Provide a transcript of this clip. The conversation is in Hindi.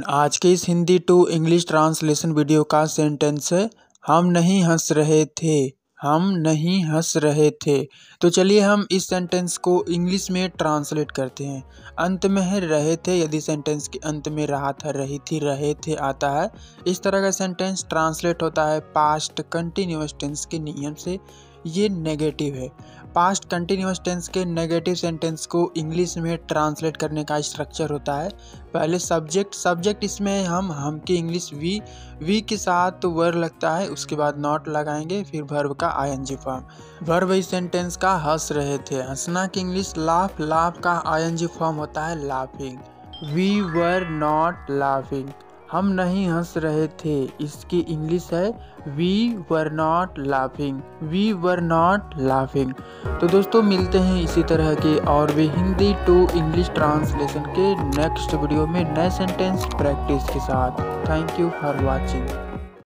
आज के इस Hindi to English translation video का सेंटेंस है, हम नहीं हंस रहे थे, हम नहीं हंस रहे थे। तो चलिए हम इस सेंटेंस को इंग्लिश में ट्रांसलेट करते हैं। अंत में है, रहे थे, यदि सेंटेंस के अंत में रहा था, रही थी, रहे थे, आता है। इस तरह का सेंटेंस ट्रांसलेट होता है पास्ट कंटिन्यूस टेंस के नियम से। ये नेगेटिव है। पास्ट कंटिन्यूस टेंस के नेगेटिव सेंटेंस को इंग्लिश में ट्रांसलेट करने का स्ट्रक्चर होता है। पहले सब्जेक्ट सब्जेक्ट इसमें हम हम की इंग्लिश वी वी के साथ तो वर लगता है, उसके बाद नॉट लगाएँगे, फिर वर्ब का I N G form verb इस सेंटेंस का हंस रहे थे। हंसना की इंग्लिश लाफ लाफ का आई एन जी फॉर्म होता है laughing we were not laughing हम नहीं हंस रहे थे। इसकी इंग्लिश है we were not laughing we were not laughing तो दोस्तों, मिलते हैं इसी तरह के और भी हिंदी टू इंग्लिश ट्रांसलेशन के नेक्स्ट वीडियो में नए सेंटेंस प्रैक्टिस के साथ। Thank you for watching